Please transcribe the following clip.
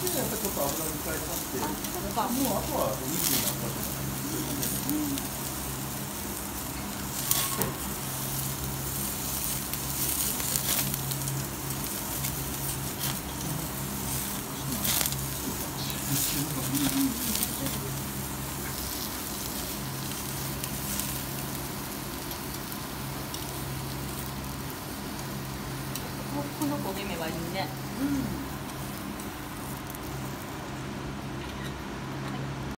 でやっぱちょっと油使いさして、もうあとはお肉になったと。この焦げ目はいいねうん